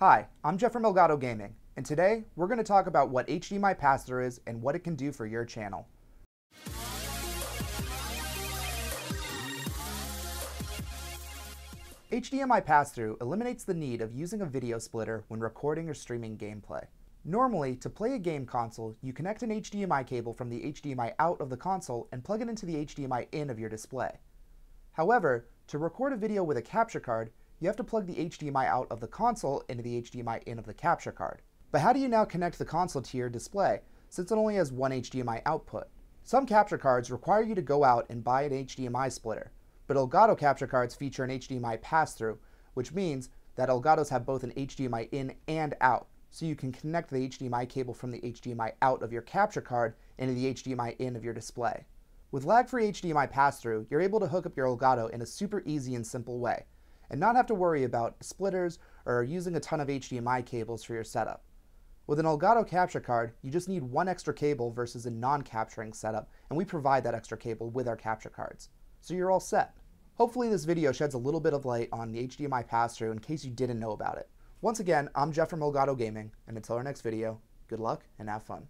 Hi, I'm Jeff from Elgato Gaming, and today we're going to talk about what HDMI pass-through is and what it can do for your channel. HDMI pass-through eliminates the need of using a video splitter when recording or streaming gameplay. Normally, to play a game console, you connect an HDMI cable from the HDMI out of the console and plug it into the HDMI in of your display. However, to record a video with a capture card, you have to plug the HDMI out of the console into the HDMI in of the capture card. But how do you now connect the console to your display, since it only has one HDMI output? Some capture cards require you to go out and buy an HDMI splitter, but Elgato capture cards feature an HDMI pass-through, which means that Elgatos have both an HDMI in and out, so you can connect the HDMI cable from the HDMI out of your capture card into the HDMI in of your display. With lag-free HDMI pass-through, you're able to hook up your Elgato in a super easy and simple way, and not have to worry about splitters or using a ton of HDMI cables for your setup. With an Elgato capture card, you just need one extra cable versus a non-capturing setup, and we provide that extra cable with our capture cards. So you're all set. Hopefully this video sheds a little bit of light on the HDMI pass-through in case you didn't know about it. Once again, I'm Jeff from Elgato Gaming, and until our next video, good luck and have fun.